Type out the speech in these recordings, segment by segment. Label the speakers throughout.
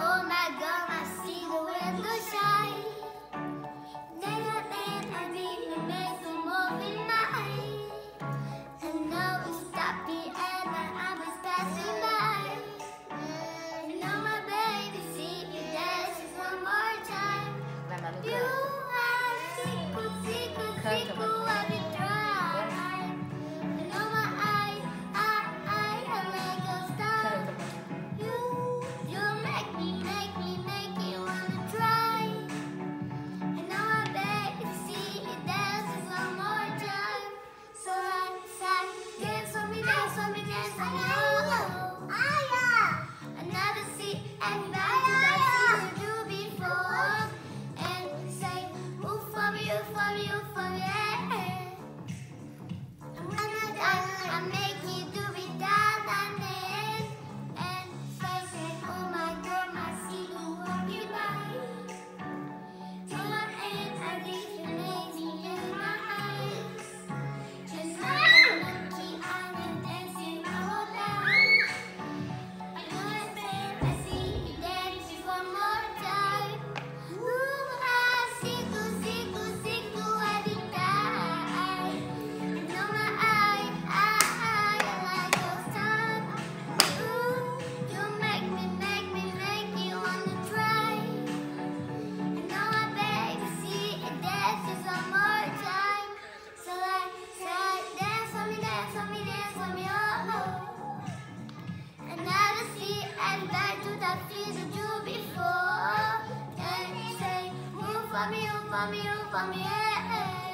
Speaker 1: oh my God, I see the window shine. Later than I dreamed, I made some more in. And stopping passing by. My one more time.
Speaker 2: Flamil,
Speaker 1: Flamil,
Speaker 2: Flamil.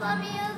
Speaker 1: love you.